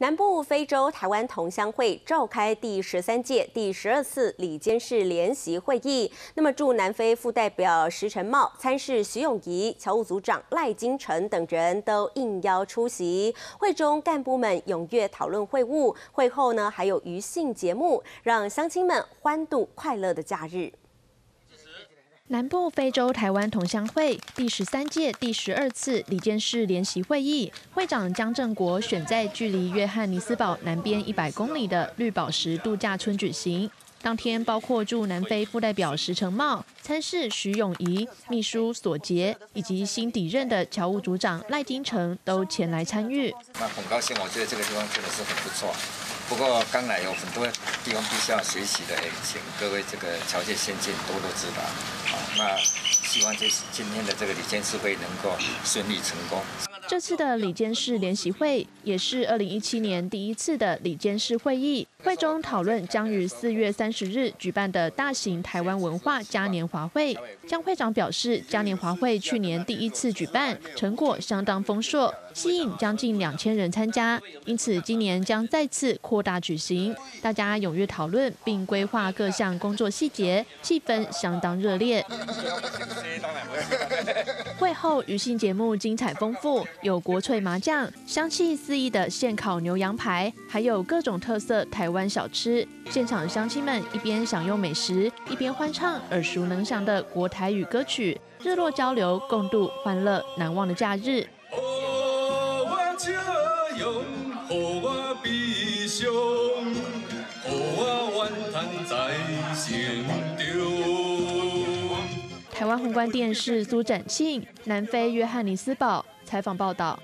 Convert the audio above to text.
南部非洲台湾同乡会召开第十三届第十二次里监事联席会议。那么驻南非副代表石成茂、参事徐永仪、侨务组长赖金城等人都应邀出席。会中干部们踊跃讨论会务，会后呢还有余兴节目，让乡亲们欢度快乐的假日。南部非洲台湾同乡会第十三届第十二次里监事联席会议，会长江正国选在距离约翰尼斯堡南边一百公里的绿宝石度假村举行。当天，包括驻南非副代表石成茂、参事徐永仪、秘书索杰以及新抵任的侨务组长赖金城都前来参与。那很高兴，我觉得这个地方真的是很不错。不过刚来有很多地方必须要学习的，哎，请各位这个侨界先进多多指导。那希望这今天的这个李监事会能够顺利成功。这次的里监事联席会也是二零一七年第一次的里监事会议，会中讨论将于四月三十日举办的大型台湾文化嘉年华会。江会长表示，嘉年华会去年第一次举办，成果相当丰硕，吸引将近两千人参加，因此今年将再次扩大举行。大家踊跃讨论并规划各项工作细节，气氛相当热烈。后余兴节目精彩丰富。有国粹麻将、香气四溢的现烤牛羊排，还有各种特色台湾小吃。现场乡亲们一边享用美食，一边欢唱耳熟能详的国台语歌曲，热络交流，共度欢乐难忘的假日。台湾宏观电视苏展庆，南非约翰尼斯堡。采访报道。